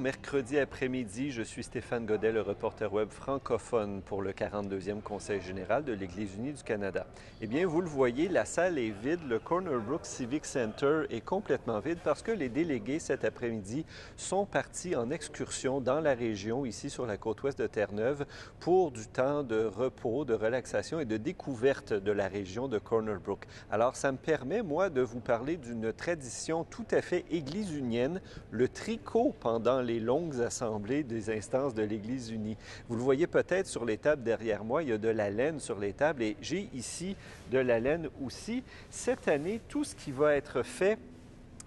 mercredi après-midi. Je suis Stéphane Godet, le reporter web francophone pour le 42e Conseil général de l'Église unie du Canada. Eh bien, vous le voyez, la salle est vide. Le Corner Brook Civic Center est complètement vide parce que les délégués cet après-midi sont partis en excursion dans la région, ici sur la côte ouest de Terre-Neuve, pour du temps de repos, de relaxation et de découverte de la région de Corner Brook. Alors, ça me permet, moi, de vous parler d'une tradition tout à fait église unienne, le tricot pendant les longues assemblées des instances de l'Église unie. Vous le voyez peut-être sur les tables derrière moi, il y a de la laine sur les tables et j'ai ici de la laine aussi. Cette année, tout ce qui va être fait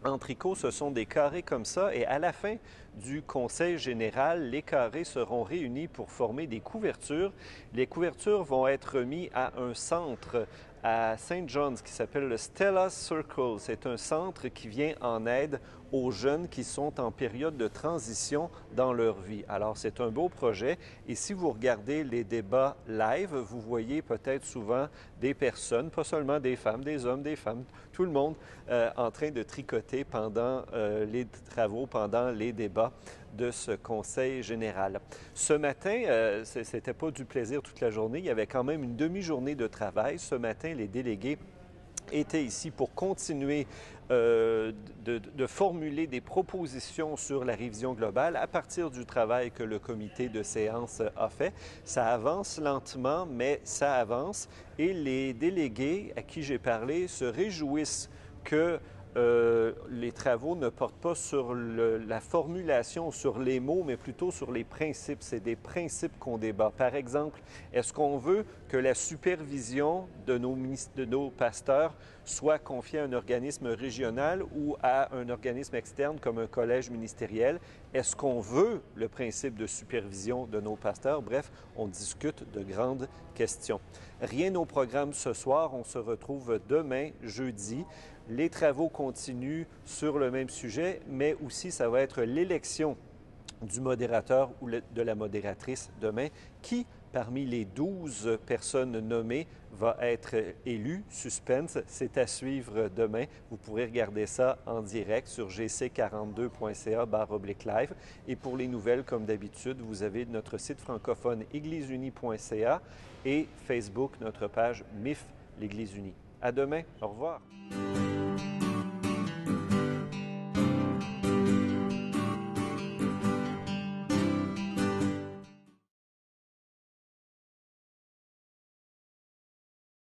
en tricot, ce sont des carrés comme ça et à la fin du Conseil général, les carrés seront réunis pour former des couvertures. Les couvertures vont être mises à un centre à St. John's qui s'appelle le Stella Circle. C'est un centre qui vient en aide aux jeunes qui sont en période de transition dans leur vie. Alors, c'est un beau projet et si vous regardez les débats live, vous voyez peut-être souvent des personnes, pas seulement des femmes, des hommes, des femmes, tout le monde euh, en train de tricoter pendant euh, les travaux, pendant les débats de ce Conseil général. Ce matin, euh, ce n'était pas du plaisir toute la journée, il y avait quand même une demi-journée de travail. Ce matin, les délégués étaient ici pour continuer euh, de, de, formuler des propositions sur la révision globale à partir du travail que le comité de séance a fait. Ça avance lentement, mais ça avance et les délégués à qui j'ai parlé se réjouissent que euh, les travaux ne portent pas sur la formulation, sur les mots, mais plutôt sur les principes. C'est des principes qu'on débat. Par exemple, est-ce qu'on veut que la supervision de nos pasteurs soit confiée à un organisme régional ou à un organisme externe comme un collège ministériel? Est-ce qu'on veut le principe de supervision de nos pasteurs? Bref, on discute de grandes questions. Rien au programme ce soir. On se retrouve demain, jeudi. Les travaux continuent sur le même sujet, mais aussi ça va être l'élection du modérateur ou de la modératrice demain qui, parmi les 12 personnes nommées, va être élu. Suspense, c'est à suivre demain. Vous pourrez regarder ça en direct sur gc42.ca live. Et pour les nouvelles, comme d'habitude, vous avez notre site francophone égliseunie.ca et Facebook, notre page MIF, l'Église unie. À demain. Au revoir.